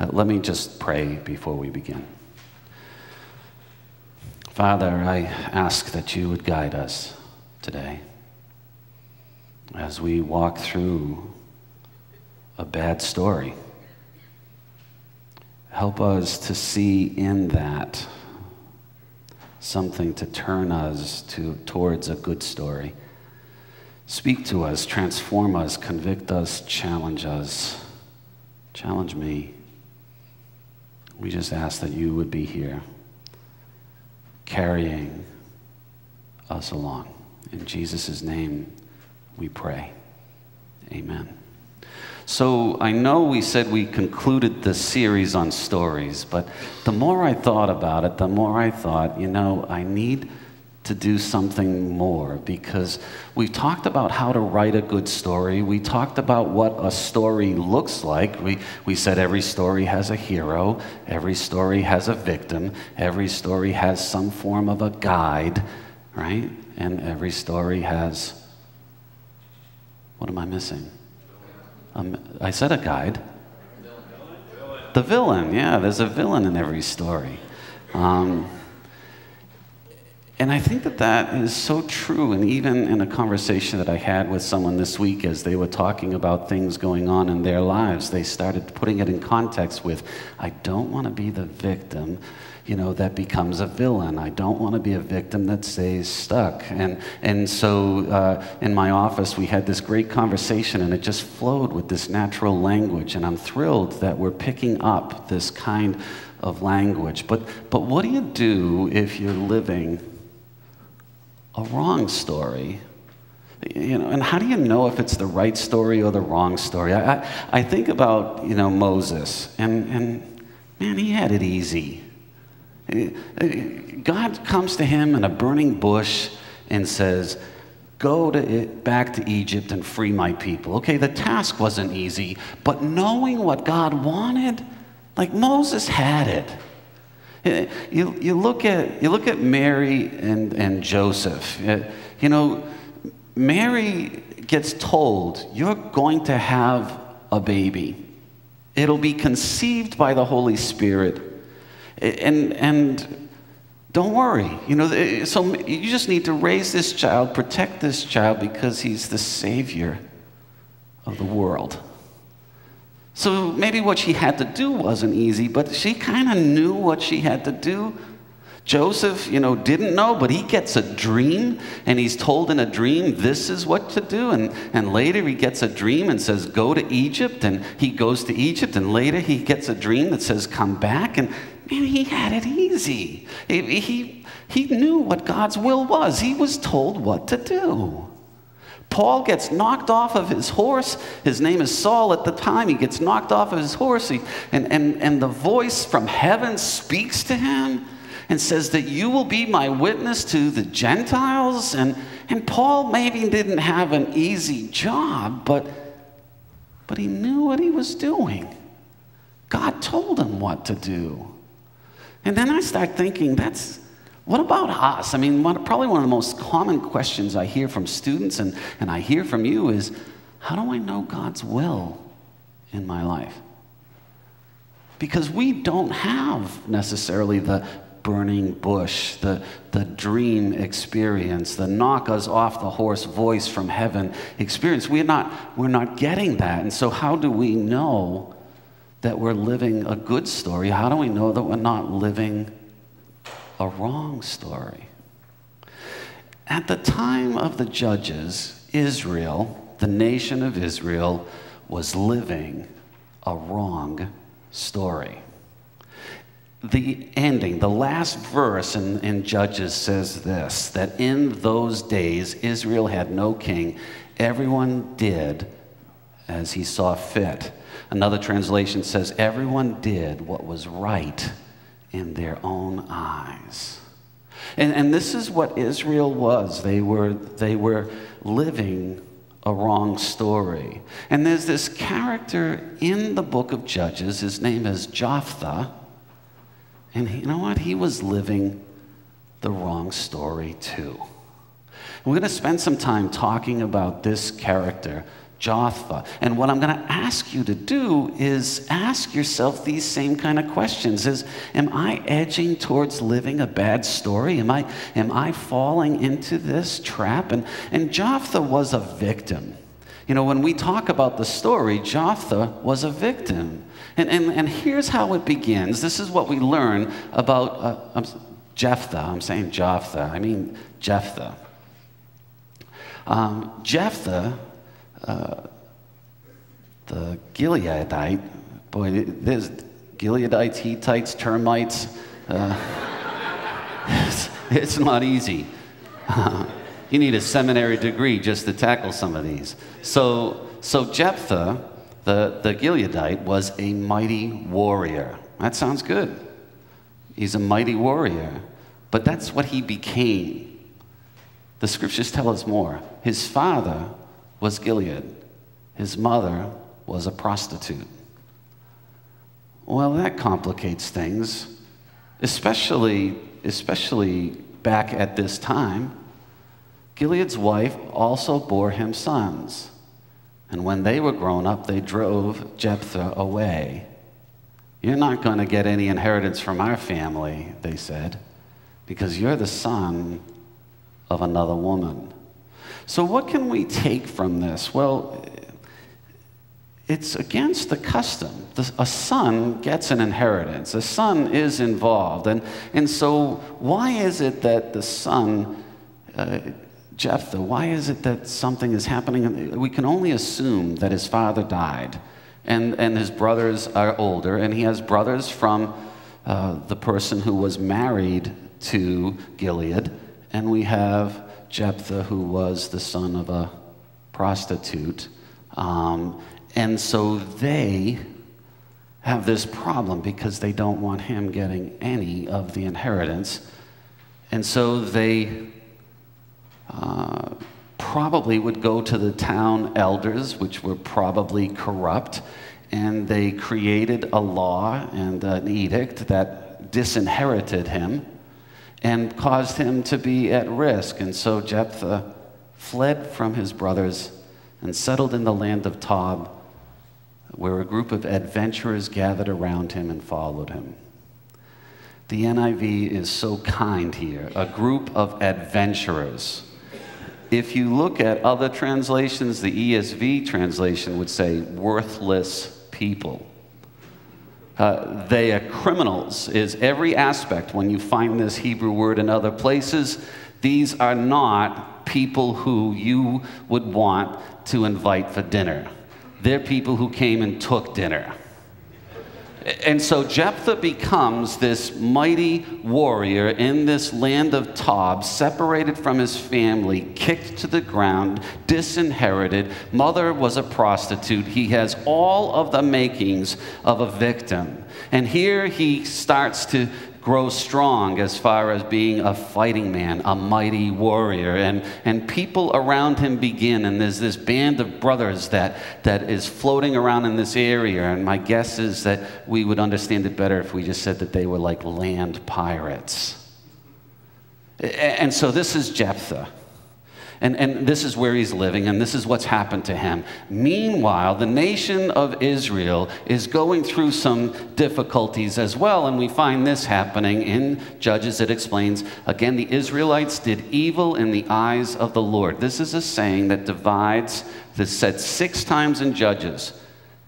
Uh, let me just pray before we begin. Father, I ask that you would guide us today as we walk through a bad story. Help us to see in that something to turn us to, towards a good story. Speak to us, transform us, convict us, challenge us. Challenge me. We just ask that you would be here, carrying us along. In Jesus' name we pray. Amen. So I know we said we concluded the series on stories, but the more I thought about it, the more I thought, you know, I need to do something more because we talked about how to write a good story. We talked about what a story looks like. We, we said every story has a hero, every story has a victim, every story has some form of a guide, right? And every story has. What am I missing? Um, I said a guide. The villain, yeah, there's a villain in every story. Um, and I think that that is so true. And even in a conversation that I had with someone this week, as they were talking about things going on in their lives, they started putting it in context with, I don't want to be the victim you know, that becomes a villain. I don't want to be a victim that stays stuck. And, and so uh, in my office, we had this great conversation, and it just flowed with this natural language. And I'm thrilled that we're picking up this kind of language. But, but what do you do if you're living a wrong story? You know, and how do you know if it's the right story or the wrong story? I, I, I think about, you know, Moses, and, and man, he had it easy. God comes to him in a burning bush and says, Go to back to Egypt and free my people. Okay, the task wasn't easy, but knowing what God wanted, like Moses had it. Eh, you, you, look, at, you look at Mary and, and Joseph. Eh, you know, Mary gets told, You're going to have a baby. It'll be conceived by the Holy Spirit and, and don't worry. You know, so you just need to raise this child, protect this child because he's the savior of the world. So maybe what she had to do wasn't easy, but she kind of knew what she had to do. Joseph, you know, didn't know, but he gets a dream and he's told in a dream, this is what to do. And, and later he gets a dream and says, go to Egypt. And he goes to Egypt. And later he gets a dream that says, come back. And Man, he had it easy. He, he, he knew what God's will was, he was told what to do. Paul gets knocked off of his horse. His name is Saul at the time. He gets knocked off of his horse, he, and, and, and the voice from heaven speaks to him and says that you will be my witness to the Gentiles. And, and Paul maybe didn't have an easy job, but, but he knew what he was doing. God told him what to do. And then I start thinking, that's, what about us? I mean, one, probably one of the most common questions I hear from students and, and I hear from you is, how do I know God's will in my life? Because we don't have necessarily the burning bush, the, the dream experience, the knock us off the horse voice from heaven experience. We're not, we're not getting that. And so, how do we know that we're living a good story, how do we know that we're not living a wrong story? At the time of the judges, Israel, the nation of Israel, was living a wrong story. The ending, the last verse in, in Judges says this that in those days Israel had no king, everyone did as he saw fit. Another translation says, Everyone did what was right in their own eyes. And, and this is what Israel was. They were, they were living a wrong story. And there's this character in the book of Judges. His name is Jephthah. And you know what? He was living the wrong story too. We're going to spend some time talking about this character Jotham. And what I'm going to ask you to do is ask yourself these same kind of questions. Is am I edging towards living a bad story? Am I am I falling into this trap? And and Jotham was a victim. You know, when we talk about the story, Jotham was a victim. And, and, and here's how it begins. This is what we learn about uh, I'm, Jephthah. I'm saying Jephthah. I mean Jephthah. Um, Jephthah uh, the Gileadite, boy, there's Gileadites, Hittites, termites. Uh, it's, it's, not easy. You need a seminary degree just to tackle some of these. So, so Jephthah, the, the Gileadite, was a mighty warrior. That sounds good. He's a mighty warrior. But that's what he became. The scriptures tell us more. His father was Gilead. His mother was a prostitute. Well, that complicates things, especially, especially back at this time. Gilead's wife also bore him sons. And when they were grown up, they drove Jephthah away. You're not going to get any inheritance from our family, they said, because you're the son of another woman. So, what can we take from this? Well, it's against the custom. a son gets an inheritance, a son is involved. And, and so, why is it that the son, uh, Jephthah, why is it that something is happening? We can only assume that his father died and, and his brothers are older, and he has brothers from uh, the person who was married to Gilead, and we have Jephthah, who was the son of a prostitute. Um, and so they have this problem because they don't want him getting any of the inheritance. And so they uh, probably would go to the town elders, which were probably corrupt, and they created a law and an edict that disinherited him and caused him to be at risk. And so Jephthah fled from his brothers and settled in the land of Tob, where a group of adventurers gathered around him and followed him. The NIV is so kind here a group of adventurers. If you look at other translations, the ESV translation would say worthless people. Uh, they are criminals, is every aspect. When you find this Hebrew word in other places, these are not people who you would want to invite for dinner. They're people who came and took dinner. And so Jephthah becomes this mighty warrior in this land of Tob, separated from his family, kicked to the ground, disinherited. Mother was a prostitute. He has all of the makings of a victim. And here he starts to grow strong as far as being a fighting man, a mighty warrior. And, and people around him begin, and there's this band of brothers that, that is floating around in this area. And my guess is that we would understand it better if we just said that they were like land pirates. And so this is Jephthah. And, and this is where he's living, and this is what's happened to him. Meanwhile, the nation of Israel is going through some difficulties as well, and we find this happening in Judges. It explains again, the Israelites did evil in the eyes of the Lord. This is a saying that divides, that's said six times in Judges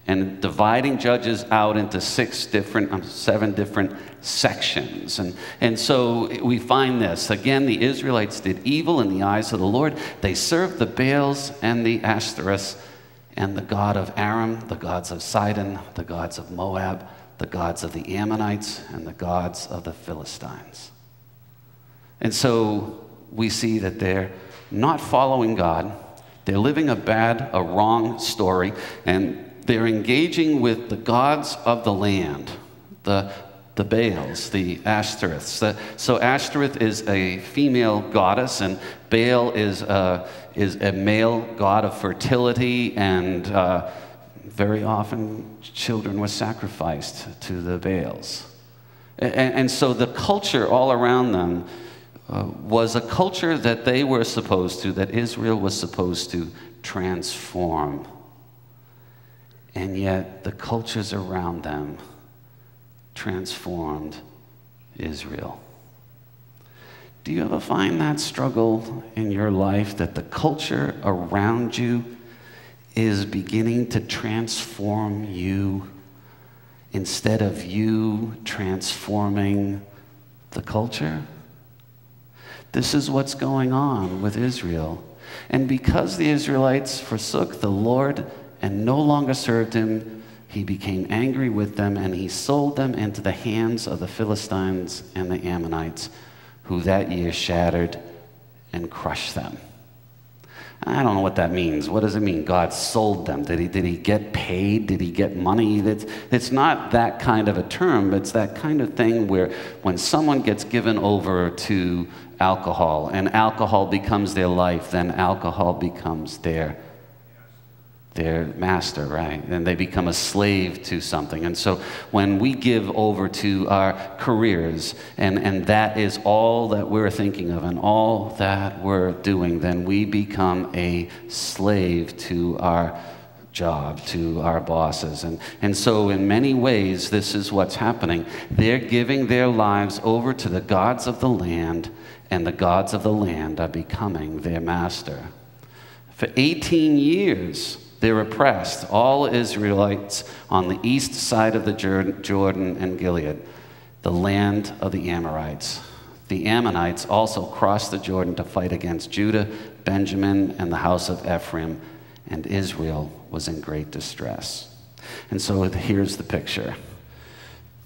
and dividing judges out into six different, um, seven different sections. And, and so we find this. Again, the Israelites did evil in the eyes of the Lord. They served the Baals and the Ashtoreths and the god of Aram, the gods of Sidon, the gods of Moab, the gods of the Ammonites, and the gods of the Philistines. And so we see that they're not following God. They're living a bad, a wrong story, and they're engaging with the gods of the land, the, the Baals, the Ashtoreths. so Ashtoreth is a female goddess, and Baal is a, is a male god of fertility, and uh, very often children were sacrificed to the Baals. And, and so the culture all around them uh, was a culture that they were supposed to, that Israel was supposed to transform and yet the cultures around them transformed Israel. Do you ever find that struggle in your life that the culture around you is beginning to transform you instead of you transforming the culture? This is what's going on with Israel. And because the Israelites forsook the Lord and no longer served him, he became angry with them and he sold them into the hands of the Philistines and the Ammonites, who that year shattered and crushed them. I don't know what that means. What does it mean? God sold them. Did he, did he get paid? Did he get money? It's, it's not that kind of a term. It's that kind of thing where when someone gets given over to alcohol and alcohol becomes their life, then alcohol becomes their their master, right? And they become a slave to something. And so when we give over to our careers, and, and that is all that we're thinking of and all that we're doing, then we become a slave to our job, to our bosses. And, and so, in many ways, this is what's happening. They're giving their lives over to the gods of the land, and the gods of the land are becoming their master. For 18 years, they're oppressed, all Israelites on the east side of the Jordan and Gilead, the land of the Amorites. The Ammonites also crossed the Jordan to fight against Judah, Benjamin, and the house of Ephraim, and Israel was in great distress. And so here's the picture.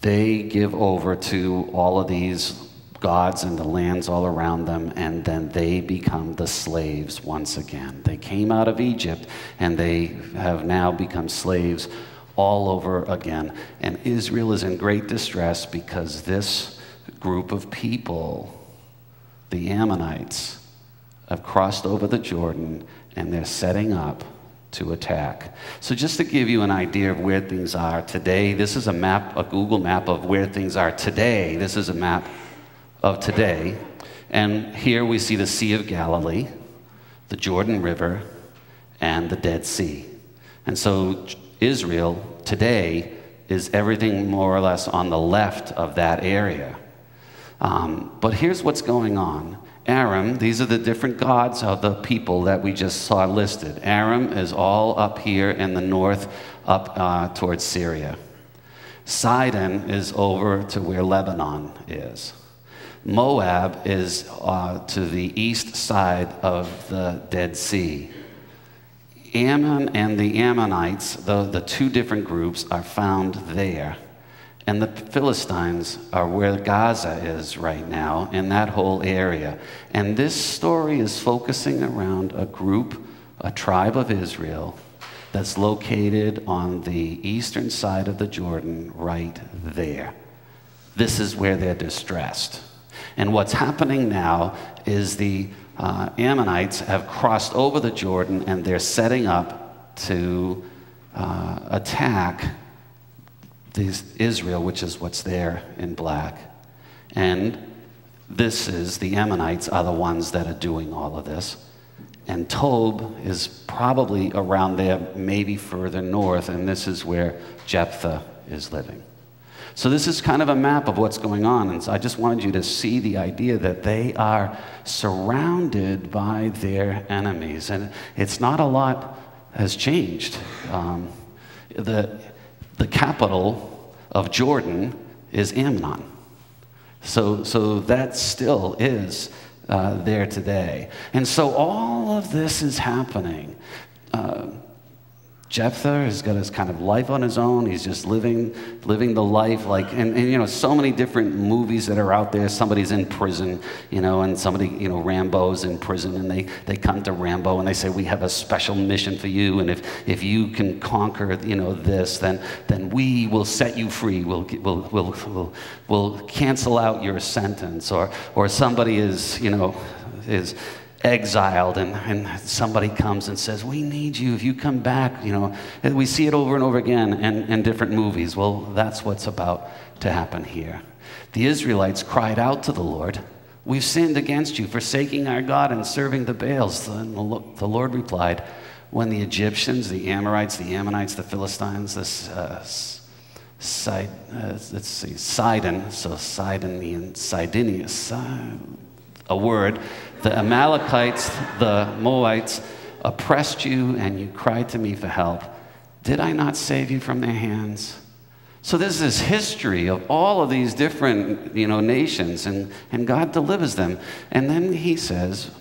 They give over to all of these gods and the lands all around them, and then they become the slaves once again. They came out of Egypt and they have now become slaves all over again. And Israel is in great distress because this group of people, the Ammonites, have crossed over the Jordan and they're setting up to attack. So, just to give you an idea of where things are today, this is a map, a Google map of where things are today. This is a map of today. And here we see the Sea of Galilee, the Jordan River, and the Dead Sea. And so Israel today is everything more or less on the left of that area. Um, but here's what's going on. Aram, these are the different gods of the people that we just saw listed. Aram is all up here in the north, up uh, towards Syria. Sidon is over to where Lebanon is. Moab is uh, to the east side of the Dead Sea. Ammon and the Ammonites, the, the two different groups, are found there. And the Philistines are where Gaza is right now, in that whole area. And this story is focusing around a group, a tribe of Israel, that's located on the eastern side of the Jordan, right there. This is where they're distressed. And what's happening now is the uh, Ammonites have crossed over the Jordan and they're setting up to uh, attack these Israel, which is what's there in black. And this is the Ammonites are the ones that are doing all of this. And Tob is probably around there, maybe further north, and this is where Jephthah is living. So, this is kind of a map of what's going on. And so I just wanted you to see the idea that they are surrounded by their enemies. And it's not a lot has changed. Um, the, the capital of Jordan is Amman. So, so that still is uh, there today. And so all of this is happening. Uh, Jephthah has got his kind of life on his own. He's just living, living the life like, and, and, you know, so many different movies that are out there. Somebody's in prison, you know, and somebody, you know, Rambo's in prison, and they, they come to Rambo and they say, "We have a special mission for you, and if, if you can conquer, you know, this, then then we will set you free. We'll we'll we'll we'll, we'll cancel out your sentence." Or or somebody is, you know, is exiled and, and somebody comes and says we need you. If you come back you know we see it over and over again in, in different movies. Well that's what's about to happen here. The israelites cried out to the lord we've sinned against you forsaking our god and serving the baals. And the lord replied when the Egyptians, the Amorites, the Ammonites, the Philistines, this uh, Sid, uh, let's see, Sidon, so Sidonian, Sidonius, uh, a word, the Amalekites, the Moabites oppressed you and you cried to me for help. Did I not save you from their hands? So this history of all of these different, you know, nations, and, and God delivers them. And then he says,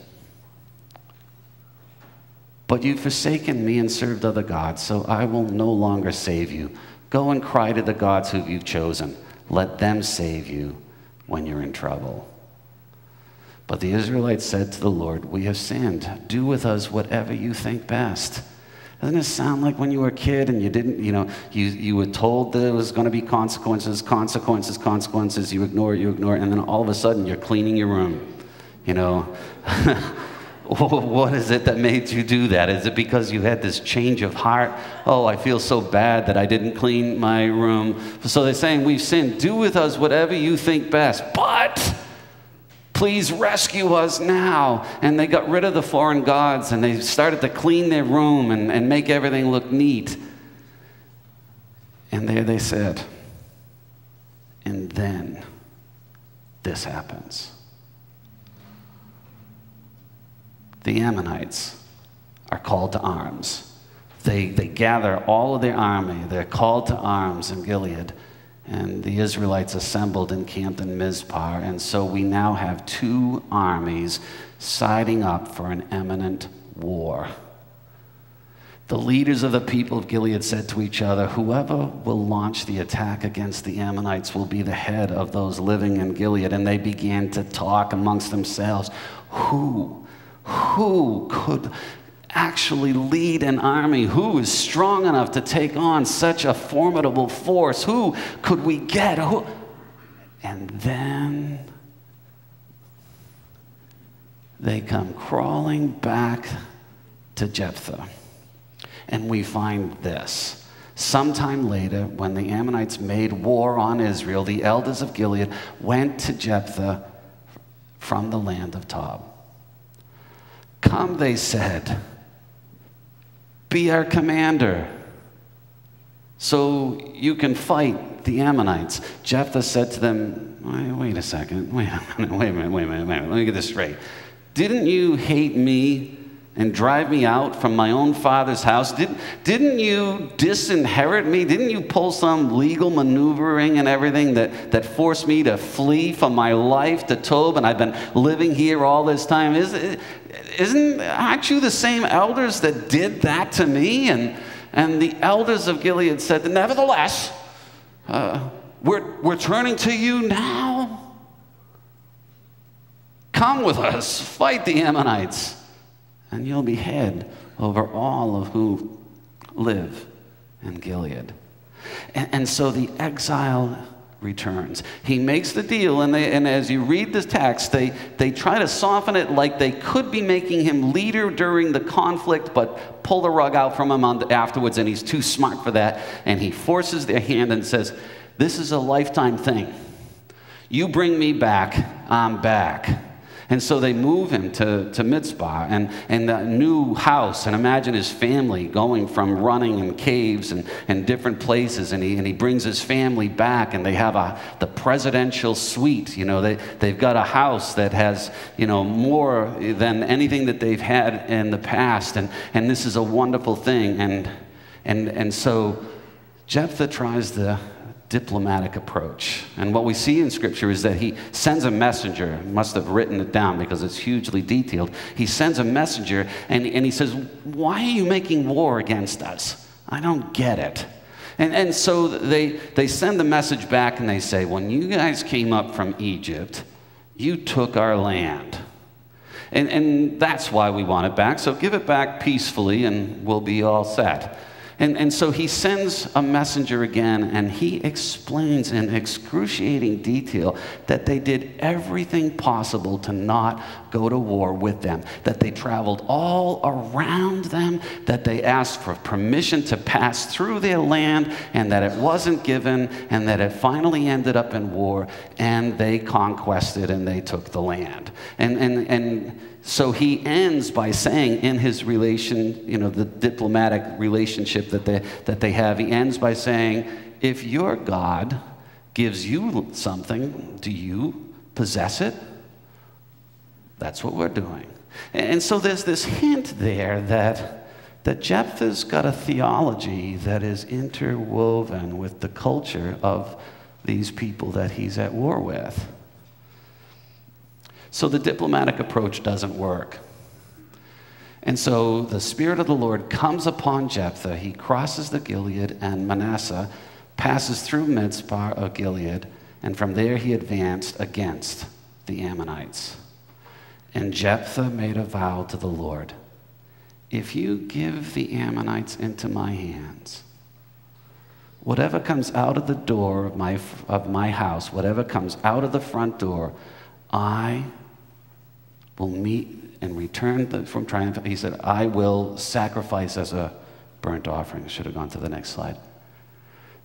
But you've forsaken me and served other gods, so I will no longer save you. Go and cry to the gods who you've chosen. Let them save you when you're in trouble. But the Israelites said to the Lord, We have sinned. Do with us whatever you think best. Doesn't it sound like when you were a kid and you didn't, you know, you, you were told there was going to be consequences, consequences, consequences, you ignore it, you ignore it, and then all of a sudden you're cleaning your room, you know? what is it that made you do that? Is it because you had this change of heart? Oh, I feel so bad that I didn't clean my room. So they're saying, We've sinned. Do with us whatever you think best. But Please rescue us now. And they got rid of the foreign gods and they started to clean their room and, and make everything look neat. And there they said, and then this happens. The Ammonites are called to arms. They, they gather all of their army. They're called to arms in Gilead and the Israelites assembled and camped in Mizpah. And so we now have two armies siding up for an imminent war. The leaders of the people of Gilead said to each other, Whoever will launch the attack against the Ammonites will be the head of those living in Gilead. And they began to talk amongst themselves. Who, who could actually lead an army? Who is strong enough to take on such a formidable force? Who could we get? Who? And then they come crawling back to Jephthah. And we find this. Sometime later, when the Ammonites made war on Israel, the elders of Gilead went to Jephthah from the land of Tob. Come, they said be our commander so you can fight the Ammonites. Jephthah said to them, wait, wait a second, wait a minute, wait a minute, wait a minute, wait a minute, let me get this straight. Didn't you hate me and drive me out from my own father's house? Did, didn't you disinherit me? Didn't you pull some legal maneuvering and everything that, that forced me to flee from my life to Tob and I've been living here all this time? Is, isn't, aren't you the same elders that did that to me? And, and the elders of Gilead said, Nevertheless, uh, we're, we're turning to you now. Come with us, fight the Ammonites, and you'll be head over all of who live in Gilead. And, and so the exile returns. He makes the deal, and, they, and as you read the text, they, they try to soften it like they could be making him leader during the conflict, but pull the rug out from him on, afterwards, and he's too smart for that. And he forces their hand and says, This is a lifetime thing. You bring me back, I'm back. And so they move him to, to Mizpah and, and the new house. And imagine his family going from running in caves and, and different places. And he, and he brings his family back and they have a, the presidential suite. You know, they, they've got a house that has, you know, more than anything that they've had in the past. And, and this is a wonderful thing. And, and, and so Jephthah tries to diplomatic approach. And what we see in Scripture is that he sends a messenger, must have written it down because it's hugely detailed. He sends a messenger and, and he says, Why are you making war against us? I don't get it. And, and so they, they send the message back and they say, When you guys came up from Egypt, you took our land. And, and that's why we want it back. So give it back peacefully and we'll be all set. And, and so he sends a messenger again and he explains in excruciating detail that they did everything possible to not go to war with them, that they traveled all around them, that they asked for permission to pass through their land, and that it wasn't given, and that it finally ended up in war, and they conquested and they took the land. And, and, and So he ends by saying, in his relation, you know, the diplomatic relationship that they, that they have, he ends by saying, if your God gives you something, do you possess it? That's what we're doing. And so there's this hint there that, that Jephthah's got a theology that is interwoven with the culture of these people that he's at war with. So the diplomatic approach doesn't work. And so the Spirit of the Lord comes upon Jephthah. He crosses the Gilead, and Manasseh passes through Mizpah of Gilead, and from there he advanced against the Ammonites. And Jephthah made a vow to the Lord If you give the Ammonites into my hands, whatever comes out of the door of my, of my house, whatever comes out of the front door, I will meet and return the, from triumph. He said, I will sacrifice as a burnt offering. Should have gone to the next slide.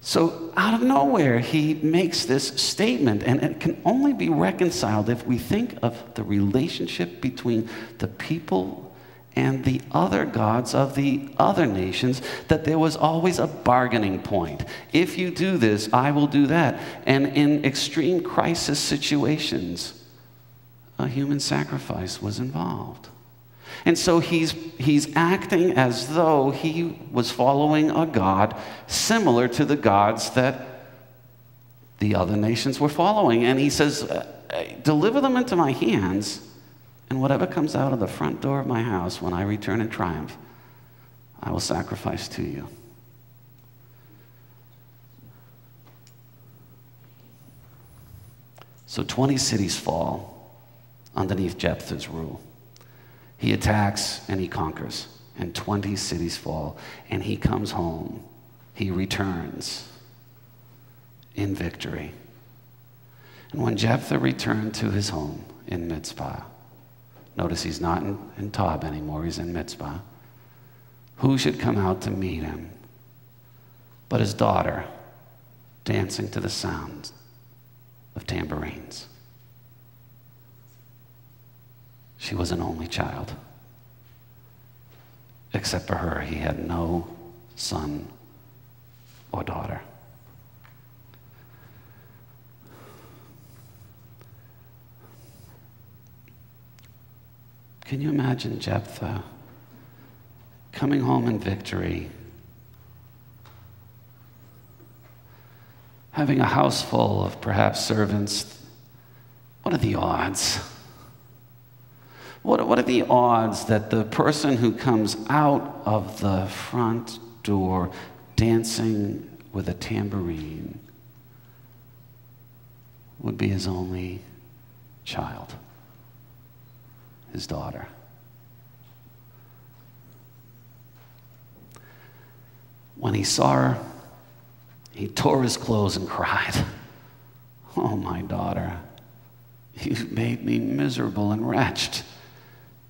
So, out of nowhere, he makes this statement, and it can only be reconciled if we think of the relationship between the people and the other gods of the other nations, that there was always a bargaining point. If you do this, I will do that. And in extreme crisis situations, a human sacrifice was involved. And so he's, he's acting as though he was following a God similar to the gods that the other nations were following. And he says, uh, Deliver them into my hands, and whatever comes out of the front door of my house when I return in triumph, I will sacrifice to you. So 20 cities fall underneath Jephthah's rule. He attacks and he conquers, and 20 cities fall, and he comes home. He returns in victory. And when Jephthah returned to his home in Mizpah, notice he's not in, in Tob anymore, he's in Mizpah. Who should come out to meet him but his daughter dancing to the sound of tambourines? She was an only child. Except for her, he had no son or daughter. Can you imagine Jephthah coming home in victory, having a house full of perhaps servants? What are the odds? What, what are the odds that the person who comes out of the front door dancing with a tambourine would be his only child, his daughter? When he saw her, he tore his clothes and cried, Oh, my daughter, you've made me miserable and wretched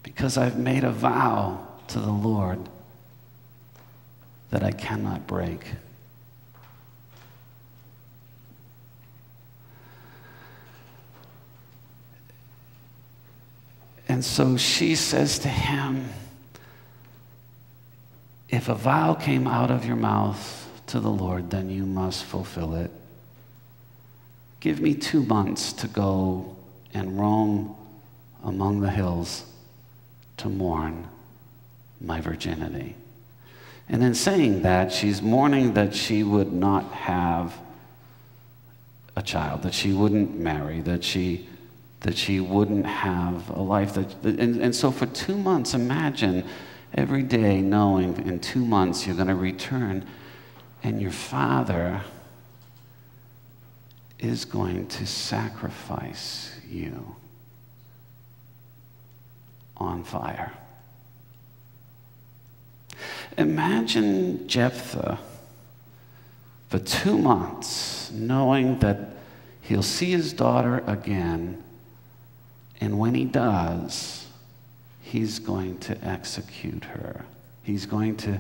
because I've made a vow to the Lord that I cannot break. And so she says to him, If a vow came out of your mouth to the Lord, then you must fulfill it. Give me two months to go and roam among the hills to mourn my virginity. And in saying that, she's mourning that she would not have a child, that she wouldn't marry, that she, that she wouldn't have a life. That, and, and so for two months, imagine every day knowing in two months you're going to return and your father is going to sacrifice you on fire. Imagine Jephthah for two months knowing that he'll see his daughter again, and when he does, he's going to execute her. He's going to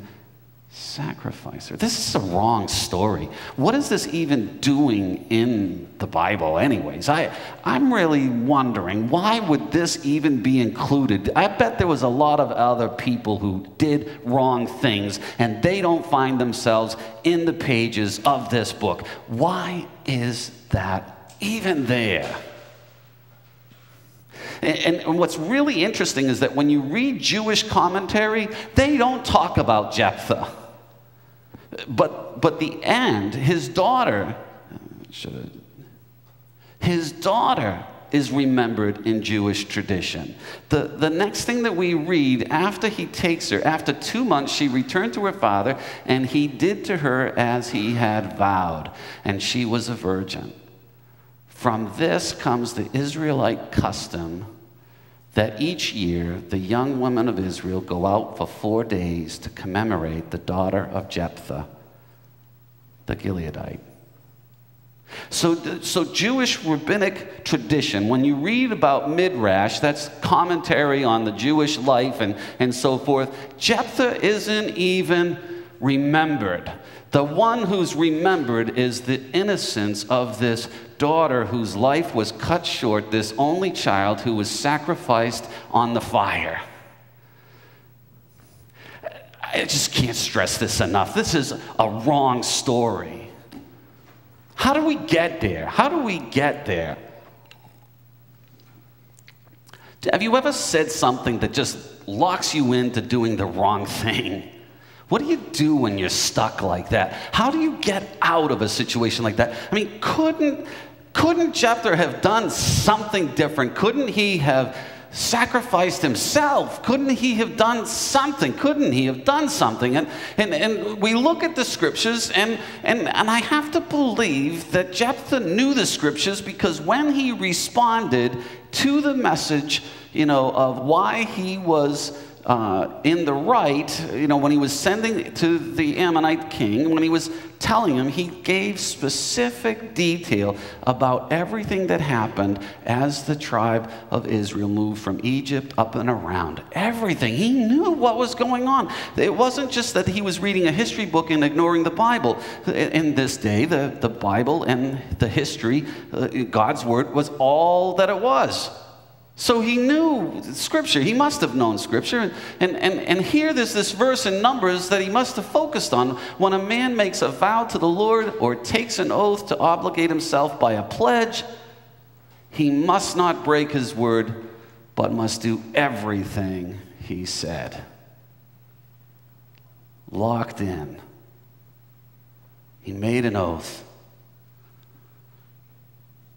sacrificer. This is a wrong story. What is this even doing in the Bible, anyways? I, I'm really wondering why would this even be included? I bet there was a lot of other people who did wrong things and they don't find themselves in the pages of this book. Why is that even there? And, and, what's really interesting is that when you read Jewish commentary, they don't talk about Jephthah. But, but the end, his daughter, his daughter is remembered in Jewish tradition. The, the next thing that we read after he takes her, after two months, she returned to her father, and he did to her as he had vowed, and she was a virgin. From this comes the Israelite custom that each year the young women of Israel go out for four days to commemorate the daughter of Jephthah, the Gileadite. So, so Jewish rabbinic tradition, when you read about Midrash, that's commentary on the Jewish life and, and so forth, Jephthah isn't even remembered. The one who's remembered is the innocence of this daughter whose life was cut short, this only child who was sacrificed on the fire. I just can't stress this enough. This is a wrong story. How do we get there? How do we get there? Have you ever said something that just locks you into doing the wrong thing? What do you do when you're stuck like that? How do you get out of a situation like that? I mean, couldn't couldn't Jephthah have done something different? Couldn't he have sacrificed himself? Couldn't he have done something? Couldn't he have done something? And, and, and we look at the scriptures, and, and, and I have to believe that Jephthah knew the scriptures because when he responded to the message, you know, of why he was uh, in the right, you know, when he was sending to the Ammonite king, when he was telling him, he gave specific detail about everything that happened as the tribe of Israel moved from Egypt up and around. Everything. He knew what was going on. It wasn't just that he was reading a history book and ignoring the Bible. In this day, the, the Bible and the history, uh, God's word, was all that it was. So he knew Scripture. He must have known Scripture. And, and, and here there's this verse in Numbers that he must have focused on. When a man makes a vow to the Lord or takes an oath to obligate himself by a pledge, he must not break his word, but must do everything he said. Locked in. He made an oath.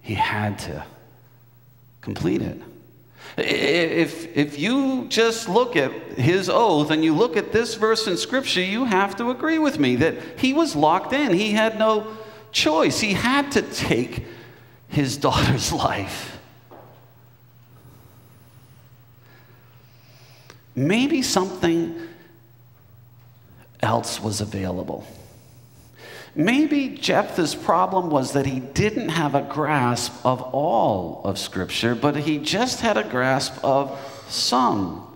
He had to complete it. If, if you just look at his oath and you look at this verse in Scripture, you have to agree with me that he was locked in. He had no choice. He had to take his daughter's life. Maybe something else was available. Maybe Jephthah's problem was that he didn't have a grasp of all of Scripture, but he just had a grasp of some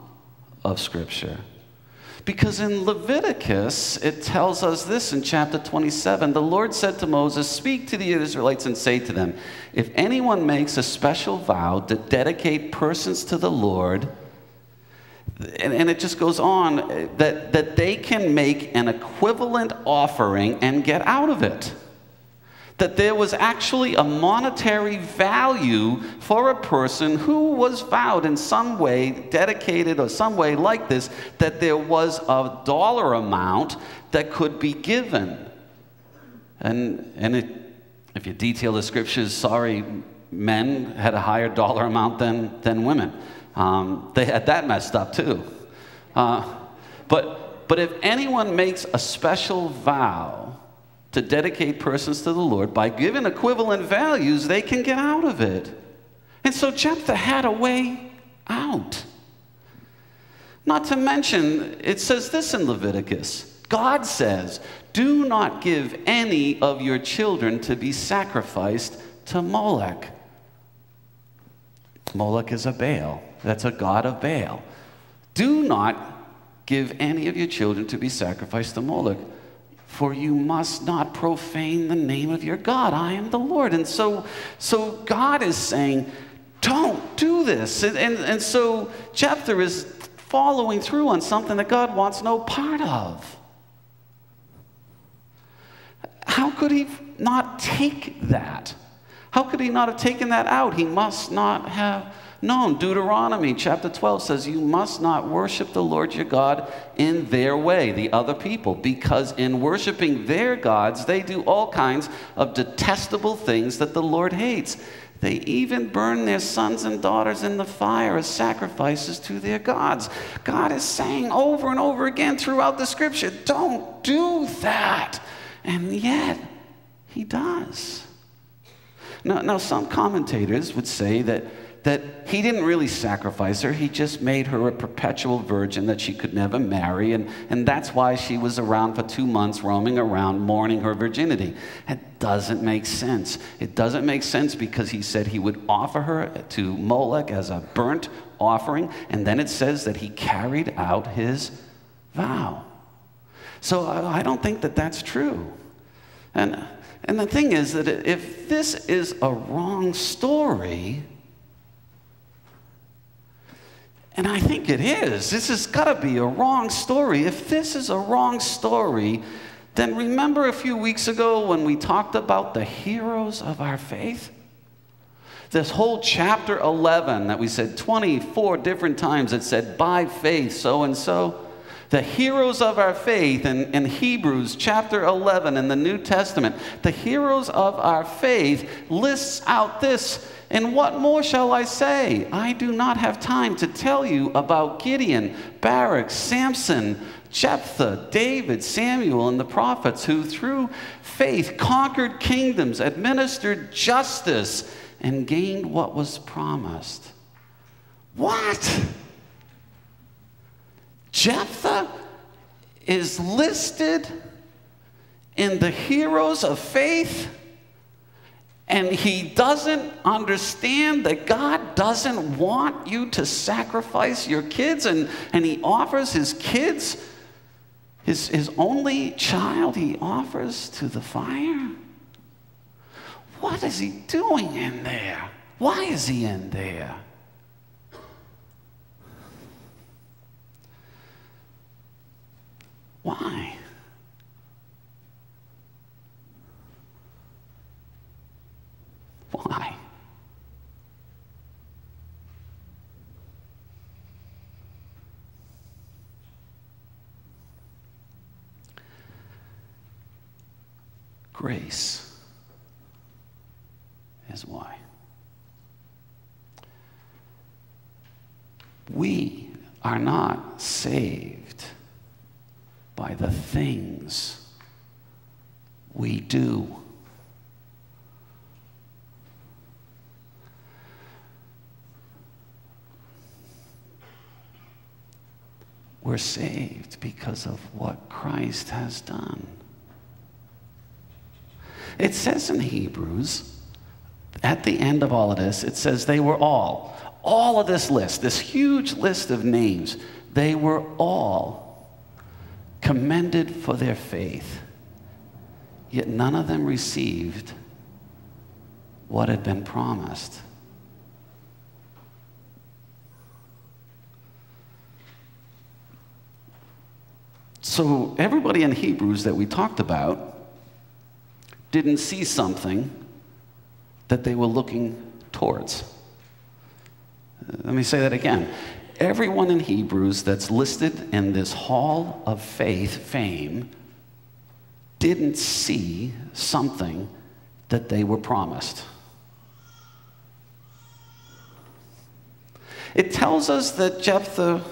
of Scripture. Because in Leviticus, it tells us this in chapter 27 the Lord said to Moses, Speak to the Israelites and say to them, If anyone makes a special vow to dedicate persons to the Lord, and, and, it just goes on uh, that, that they can make an equivalent offering and get out of it. That there was actually a monetary value for a person who was vowed in some way, dedicated or some way like this, that there was a dollar amount that could be given. And, and it, if you detail the scriptures, sorry, men had a higher dollar amount than, than women. Um, they had that messed up too. Uh, but, but if anyone makes a special vow to dedicate persons to the Lord by giving equivalent values, they can get out of it. And so Jephthah had a way out. Not to mention, it says this in Leviticus God says, Do not give any of your children to be sacrificed to Molech. Molech is a Baal. That's a god of Baal. Do not give any of your children to be sacrificed to Moloch. For you must not profane the name of your God. I am the Lord. And so, so God is saying, don't do this. And, and, and so Jephthah is following through on something that God wants no part of. How could he not take that? How could he not have taken that out? He must not have known. Deuteronomy chapter 12 says, You must not worship the Lord your God in their way, the other people, because in worshiping their gods, they do all kinds of detestable things that the Lord hates. They even burn their sons and daughters in the fire as sacrifices to their gods. God is saying over and over again throughout the scripture, don't do that. And yet, he does. Now, now some commentators would say that that he didn't really sacrifice her. He just made her a perpetual virgin that she could never marry. And, and that's why she was around for two months, roaming around, mourning her virginity. It doesn't make sense. It doesn't make sense because he said he would offer her to Molech as a burnt offering. And then it says that he carried out his vow. So I, don't think that that's true. And, and the thing is that if this is a wrong story, and I think it is. This has got to be a wrong story. If this is a wrong story, then remember a few weeks ago when we talked about the heroes of our faith? This whole chapter 11 that we said 24 different times, it said, by faith, so and so. The heroes of our faith in, in Hebrews chapter 11 in the New Testament, the heroes of our faith lists out this and what more shall I say? I do not have time to tell you about Gideon, Barak, Samson, Jephthah, David, Samuel, and the prophets who, through faith, conquered kingdoms, administered justice, and gained what was promised. What? Jephthah is listed in the heroes of faith? and he doesn't understand that God doesn't want you to sacrifice your kids, and, and he offers his kids, his, his only child, he offers to the fire. What is he doing in there? Why is he in there? Why? Why? Grace is why. We are not saved by the things we do. We're saved because of what Christ has done. It says in Hebrews, at the end of all of this, it says they were all, all of this list, this huge list of names, they were all commended for their faith. Yet none of them received what had been promised. So, everybody in Hebrews that we talked about didn't see something that they were looking towards. Let me say that again. Everyone in Hebrews that's listed in this hall of faith fame didn't see something that they were promised. It tells us that Jephthah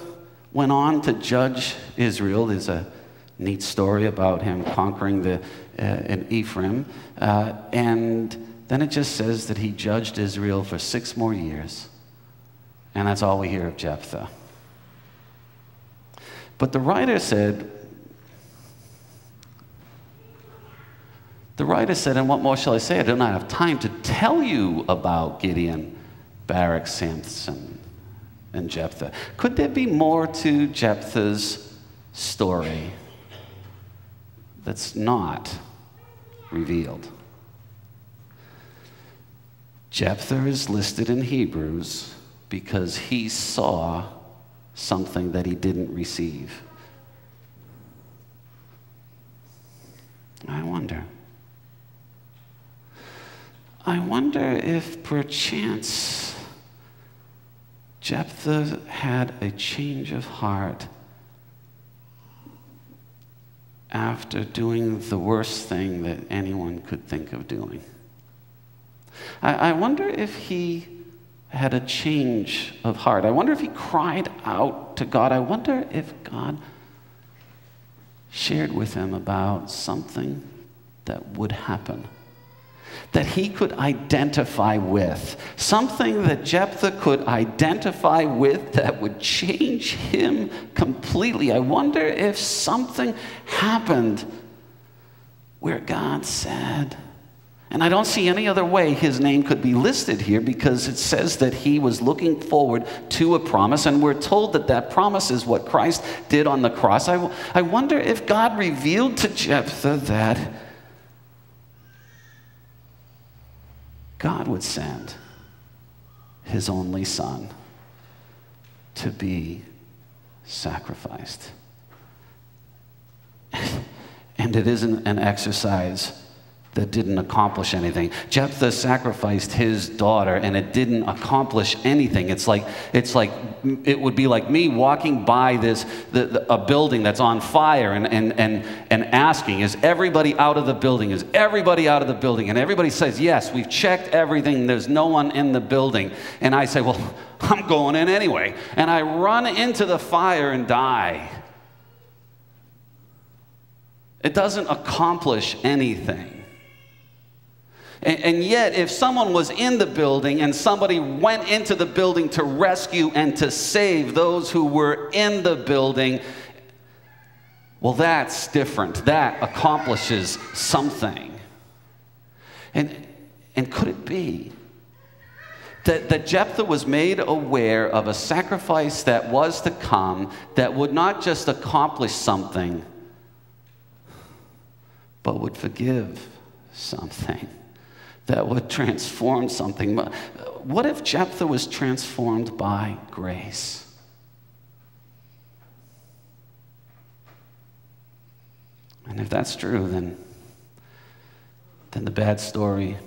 went on to judge Israel. There's a neat story about him conquering the, uh, Ephraim. Uh, and then it just says that he judged Israel for six more years. And that's all we hear of Jephthah. But the writer said, the writer said, and what more shall I say? I do not have time to tell you about Gideon, Barak, Samson, and Jephthah. Could there be more to Jephthah's story that's not revealed. Jephthah is listed in Hebrews because he saw something that he didn't receive. I wonder. I wonder if perchance Jephthah had a change of heart after doing the worst thing that anyone could think of doing. I, I wonder if he had a change of heart. I wonder if he cried out to God. I wonder if God shared with him about something that would happen that he could identify with, something that Jephthah could identify with that would change him completely. I wonder if something happened where God said, and I don't see any other way his name could be listed here because it says that he was looking forward to a promise, and we're told that that promise is what Christ did on the cross. I, I wonder if God revealed to Jephthah that God would send his only son to be sacrificed. and it isn't an exercise that didn't accomplish anything. Jephthah sacrificed his daughter and it didn't accomplish anything. It's like, it's like it would be like me walking by this, the, the, a building that's on fire and, and, and, and asking, is everybody out of the building? Is everybody out of the building? And everybody says, yes, we've checked everything. There's no one in the building. And I say, well, I'm going in anyway. And I run into the fire and die. It doesn't accomplish anything. And, yet, if someone was in the building and somebody went into the building to rescue and to save those who were in the building, well, that's different. That accomplishes something. And, and could it be that, that Jephthah was made aware of a sacrifice that was to come that would not just accomplish something, but would forgive something? That would transform something. Uh, what if Jephthah was transformed by grace? And if that's true, then, then the bad story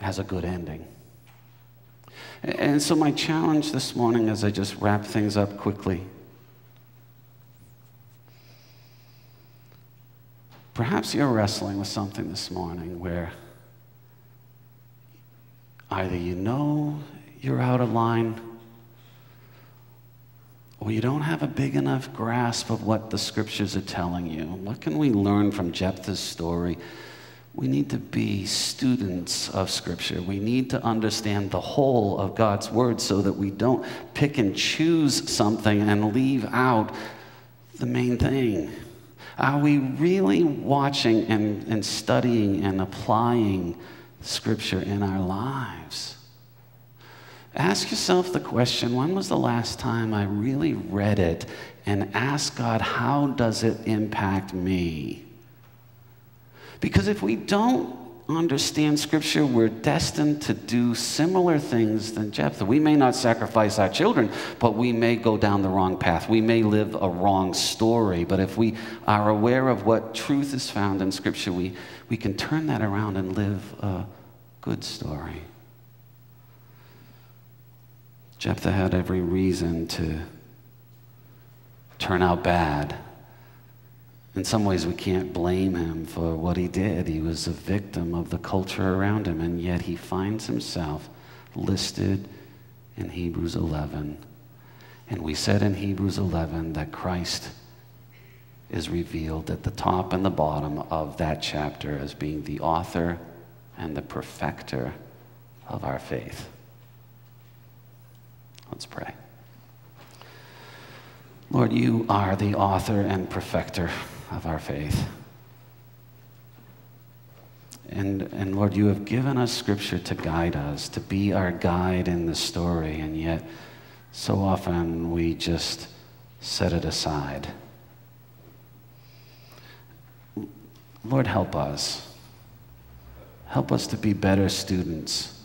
has a good ending. And so, my challenge this morning, as I just wrap things up quickly, perhaps you're wrestling with something this morning where Either you know you're out of line, or you don't have a big enough grasp of what the scriptures are telling you. What can we learn from Jephthah's story? We need to be students of Scripture. We need to understand the whole of God's Word so that we don't pick and choose something and leave out the main thing. Are we really watching and, and studying and applying Scripture in our lives. Ask yourself the question when was the last time I really read it and ask God, how does it impact me? Because if we don't understand Scripture, we're destined to do similar things than Jephthah. We may not sacrifice our children, but we may go down the wrong path. We may live a wrong story. But if we are aware of what truth is found in Scripture, we, we can turn that around and live a good story. Jephthah had every reason to turn out bad. In some ways, we can't blame him for what he did. He was a victim of the culture around him, and yet he finds himself listed in Hebrews 11. And we said in Hebrews 11 that Christ is revealed at the top and the bottom of that chapter as being the author and the perfecter of our faith. Let's pray. Lord, you are the author and perfecter of our faith. And, and Lord, you have given us scripture to guide us, to be our guide in the story, and yet so often we just set it aside. Lord, help us. Help us to be better students.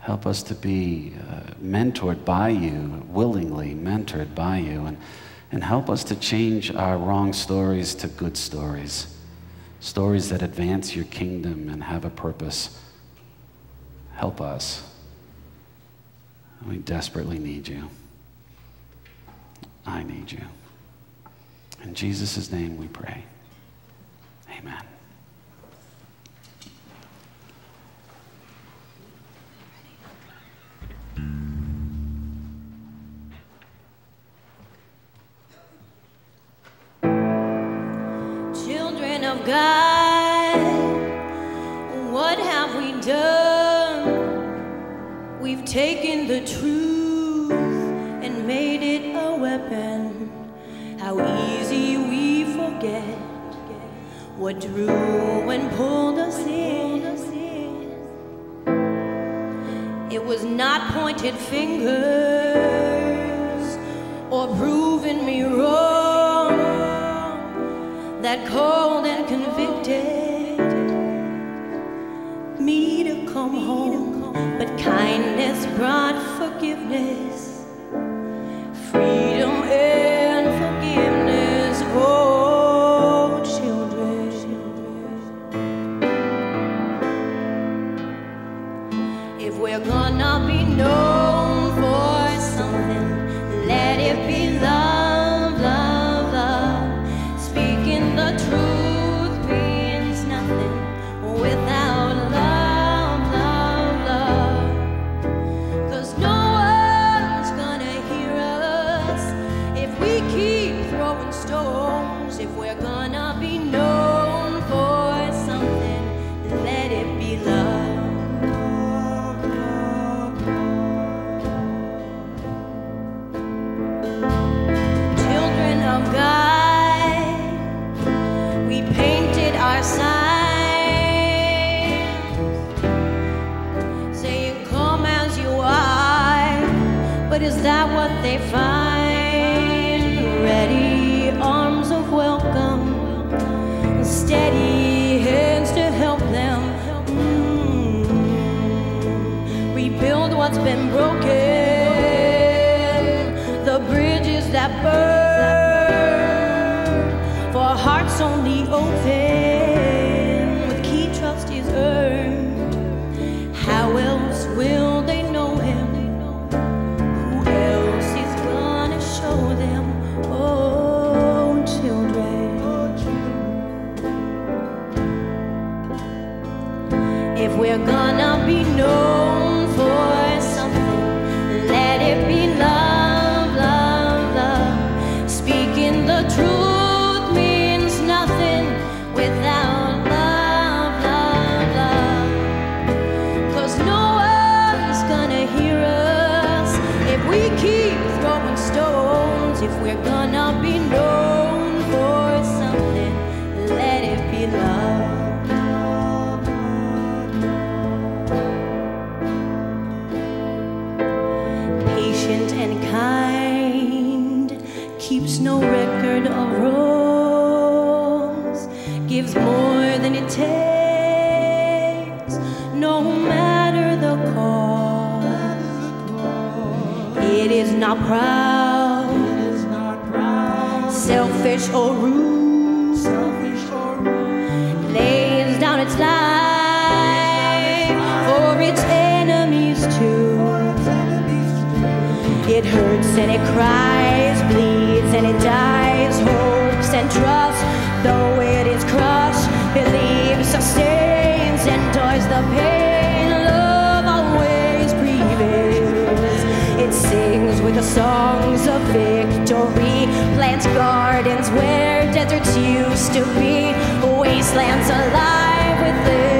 Help us to be uh, mentored by you, willingly mentored by you. And, and help us to change our wrong stories to good stories, stories that advance your kingdom and have a purpose. Help us. We desperately need you. I need you. In Jesus' name we pray. Amen. God, what have we done? We've taken the truth and made it a weapon. How easy we forget what drew and pulled us in. It was not pointed fingers or proving me wrong that called and convicted me to come home. But kindness brought forgiveness, freedom If we're gonna be known selfish or rude, lays down its life for its enemies too. It hurts and it cries, bleeds and it dies, hopes and trusts, though it is crushed, believes, sustains, endures the pain. Love always prevails. It sings with the songs of victory, plants gardens where deserts used to be, wastelands alive with living